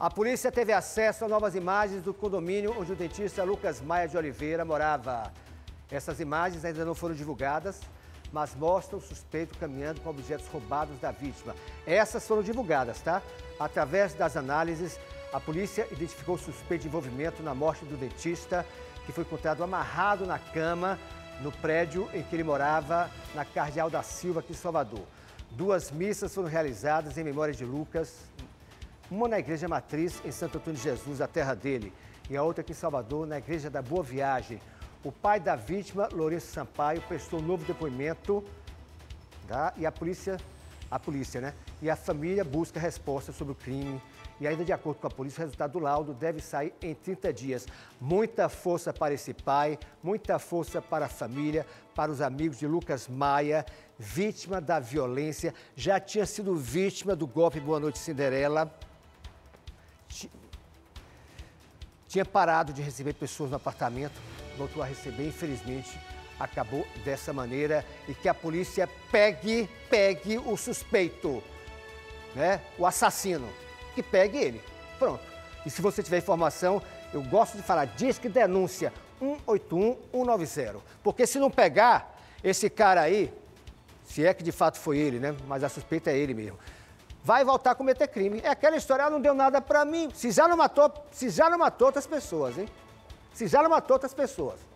A polícia teve acesso a novas imagens do condomínio onde o dentista Lucas Maia de Oliveira morava. Essas imagens ainda não foram divulgadas, mas mostram o suspeito caminhando com objetos roubados da vítima. Essas foram divulgadas, tá? Através das análises, a polícia identificou o suspeito de envolvimento na morte do dentista, que foi encontrado amarrado na cama no prédio em que ele morava, na Cardeal da Silva, aqui em Salvador. Duas missas foram realizadas em memória de Lucas, uma na Igreja Matriz, em Santo Antônio de Jesus, a terra dele, e a outra aqui em Salvador, na Igreja da Boa Viagem. O pai da vítima, Lourenço Sampaio, prestou um novo depoimento tá? e a polícia, a polícia, né? E a família busca resposta sobre o crime. E ainda de acordo com a polícia, o resultado do laudo deve sair em 30 dias. Muita força para esse pai, muita força para a família, para os amigos de Lucas Maia, vítima da violência, já tinha sido vítima do golpe Boa Noite Cinderela tinha parado de receber pessoas no apartamento, voltou a receber, infelizmente, acabou dessa maneira e que a polícia pegue, pegue o suspeito, né? O assassino, que pegue ele. Pronto. E se você tiver informação, eu gosto de falar, diz que denúncia 181 190. Porque se não pegar esse cara aí, se é que de fato foi ele, né? Mas a suspeita é ele mesmo vai voltar a cometer crime. É aquela história, ah, não deu nada para mim. Já não matou, se já não matou outras pessoas, hein? Se já não matou outras pessoas.